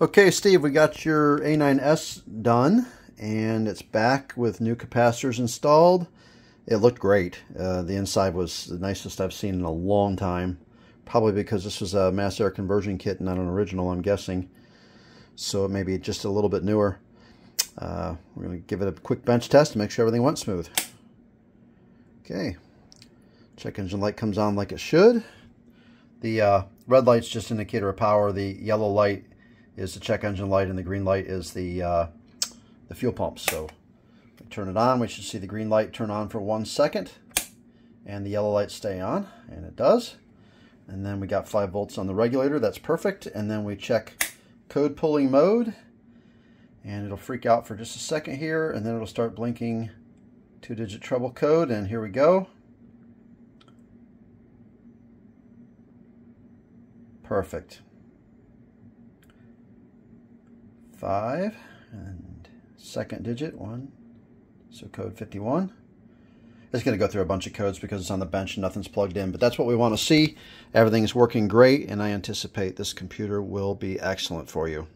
Okay, Steve, we got your A9S done, and it's back with new capacitors installed. It looked great. Uh, the inside was the nicest I've seen in a long time. Probably because this was a mass air conversion kit, not an original, I'm guessing. So it may be just a little bit newer. Uh, we're going to give it a quick bench test to make sure everything went smooth. Okay. Check engine light comes on like it should. The uh, red light's just indicator of power. The yellow light is the check engine light and the green light is the, uh, the fuel pump. So we turn it on, we should see the green light turn on for one second and the yellow light stay on, and it does. And then we got 5 volts on the regulator, that's perfect. And then we check code pulling mode, and it'll freak out for just a second here, and then it'll start blinking two-digit trouble code, and here we go. Perfect. Five and second digit one. So code 51 it's going to go through a bunch of codes because it's on the bench and nothing's plugged in but that's what we want to see everything's working great and I anticipate this computer will be excellent for you